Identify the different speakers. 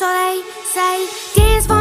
Speaker 1: So they say, dance for